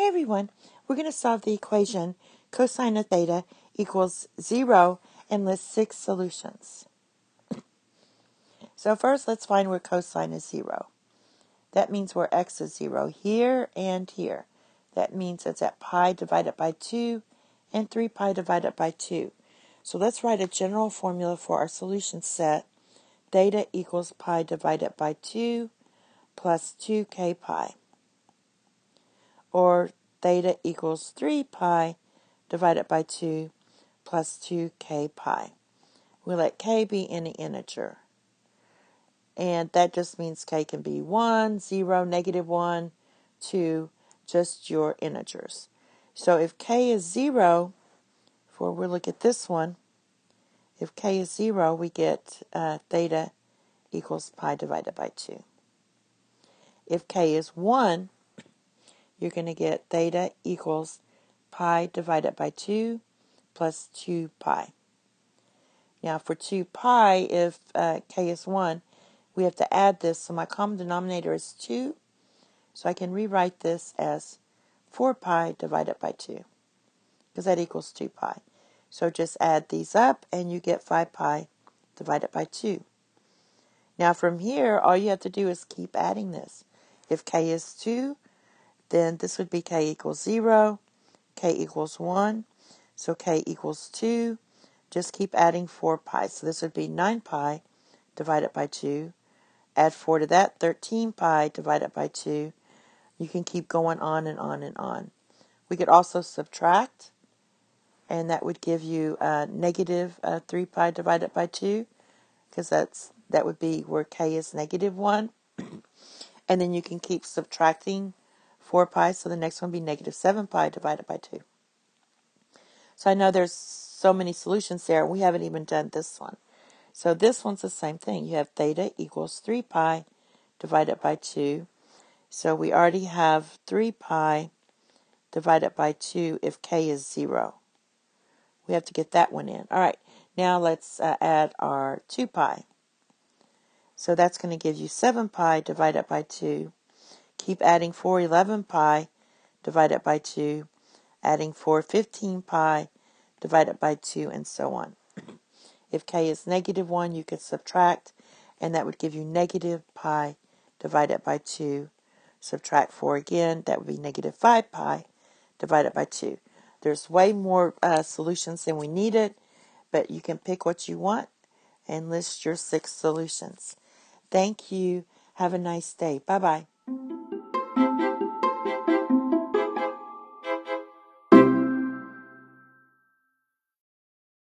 Hey everyone, we're going to solve the equation cosine of theta equals 0 and list six solutions. So first let's find where cosine is 0. That means where x is 0 here and here. That means it's at pi divided by 2 and 3 pi divided by 2. So let's write a general formula for our solution set. Theta equals pi divided by 2 plus 2k pi or theta equals 3 pi divided by 2 plus 2k pi. We let k be any integer. And that just means k can be 1, 0, negative 1, 2, just your integers. So if k is 0, for we look at this one, if k is 0, we get uh, theta equals pi divided by 2. If k is 1, you're going to get theta equals pi divided by 2 plus 2 pi. Now for 2 pi, if uh, k is 1, we have to add this. So my common denominator is 2. So I can rewrite this as 4 pi divided by 2 because that equals 2 pi. So just add these up and you get 5 pi divided by 2. Now from here, all you have to do is keep adding this. If k is 2, then this would be k equals 0, k equals 1, so k equals 2. Just keep adding 4 pi. So this would be 9 pi divided by 2. Add 4 to that, 13 pi divided by 2. You can keep going on and on and on. We could also subtract, and that would give you uh, negative, uh, 3 pi divided by 2, because that's that would be where k is negative 1. and then you can keep subtracting 4 pi, so the next one would be negative 7 pi divided by 2. So I know there's so many solutions there. We haven't even done this one. So this one's the same thing. You have theta equals 3 pi divided by 2. So we already have 3 pi divided by 2 if k is 0. We have to get that one in. All right, now let's uh, add our 2 pi. So that's going to give you 7 pi divided by 2 Keep adding 4 11 pi divided by 2, adding 4 15 pi divided by 2, and so on. If k is negative 1, you could subtract, and that would give you negative pi divided by 2. Subtract 4 again, that would be negative 5 pi divided by 2. There's way more uh, solutions than we needed, but you can pick what you want and list your six solutions. Thank you. Have a nice day. Bye bye.